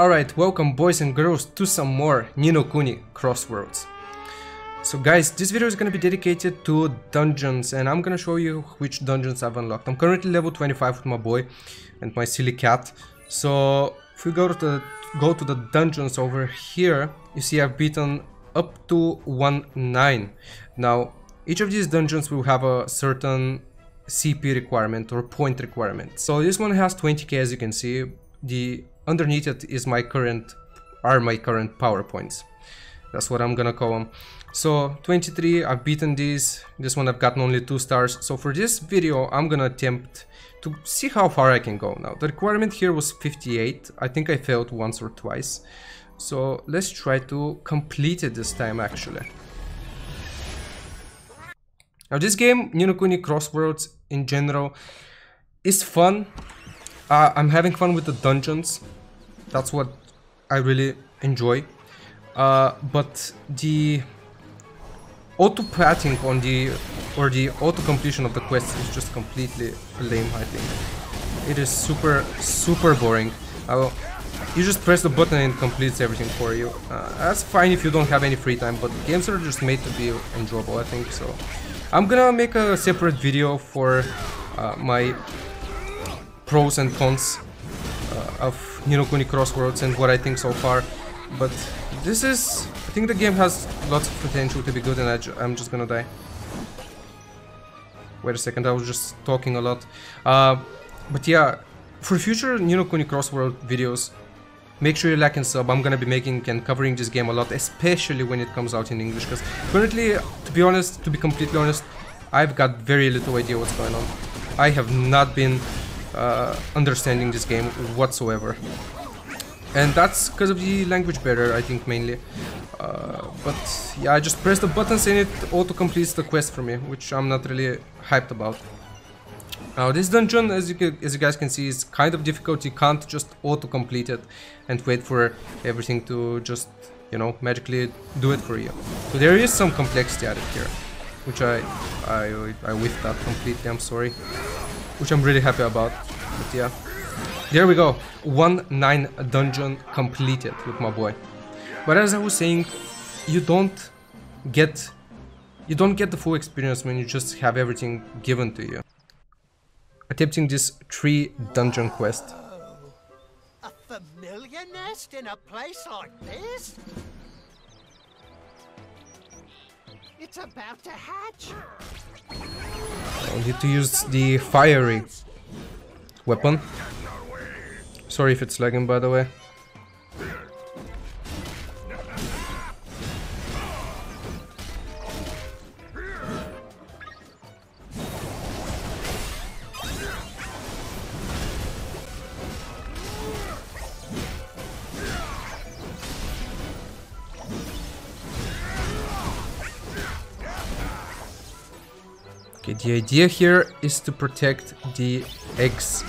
Alright, welcome boys and girls to some more Ni no Kuni Crossworlds. So guys, this video is gonna be dedicated to dungeons and I'm gonna show you which dungeons I've unlocked. I'm currently level 25 with my boy and my silly cat. So if we go to the go to the dungeons over here, you see I've beaten up to 1-9. Now, each of these dungeons will have a certain CP requirement or point requirement. So this one has 20k as you can see. The underneath it is my current are my current powerpoints. That's what i'm gonna call them so 23 i've beaten these. This one i've gotten only two stars. So for this video i'm gonna attempt to see how far i can go. Now the requirement here was 58 i think i failed once or twice. So let's try to complete it this time actually. Now this game Ni no Kuni Crossworlds in general is fun uh, I'm having fun with the dungeons that's what I really enjoy. Uh, but the auto pathing on the or the auto completion of the quest is just completely lame. I think it is super super boring. Uh, you just press the button and it completes everything for you. Uh, that's fine if you don't have any free time, but games are just made to be enjoyable. I think so. I'm gonna make a separate video for uh, my pros and cons uh, of Ni no Kuni Crossworlds and what I think so far. But this is... I think the game has lots of potential to be good and I ju I'm just gonna die. Wait a second, I was just talking a lot. Uh, but yeah, for future Ni no Kuni Crossworld videos, make sure you like and sub. I'm gonna be making and covering this game a lot, especially when it comes out in English. Because currently, to be honest, to be completely honest, I've got very little idea what's going on. I have not been uh, understanding this game whatsoever. And that's because of the language barrier, I think, mainly. Uh, but yeah, I just press the buttons and it auto-completes the quest for me, which I'm not really hyped about. Now this dungeon, as you, can, as you guys can see, is kind of difficult. You can't just auto-complete it and wait for everything to just, you know, magically do it for you. So there is some complexity added here, which I, I, I whiffed that completely, I'm sorry which I'm really happy about. But yeah, there we go. 1-9 dungeon completed with my boy. But as I was saying, you don't get you don't get the full experience when you just have everything given to you. Attempting this tree dungeon quest. A familiar nest in a place like this? It's about to hatch. I need to use the fiery weapon. Sorry if it's lagging by the way. Okay, the idea here is to protect the eggs.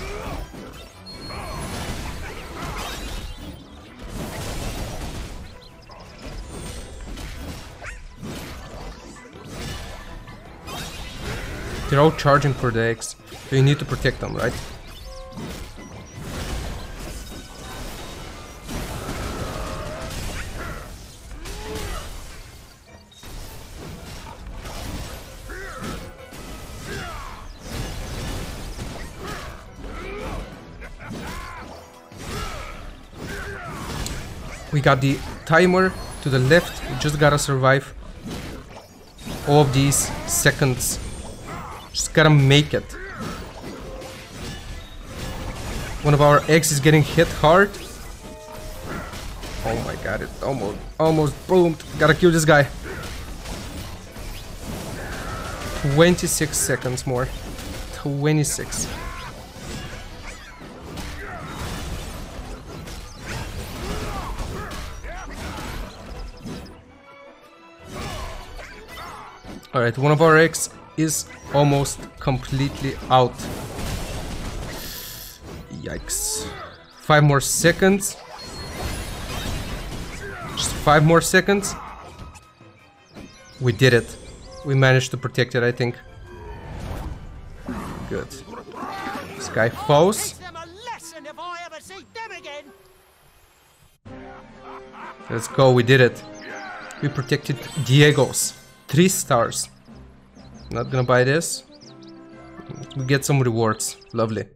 They're all charging for the eggs, so you need to protect them, right? We got the timer to the left. We just gotta survive all of these seconds. Just gotta make it. One of our eggs is getting hit hard. Oh my god, it almost almost boomed. Gotta kill this guy. 26 seconds more. 26. Alright, one of our eggs is almost completely out. Yikes. Five more seconds. Just five more seconds. We did it. We managed to protect it, I think. Good. This guy falls. Let's go, we did it. We protected Diego's. Three stars. Not gonna buy this. We get some rewards. Lovely.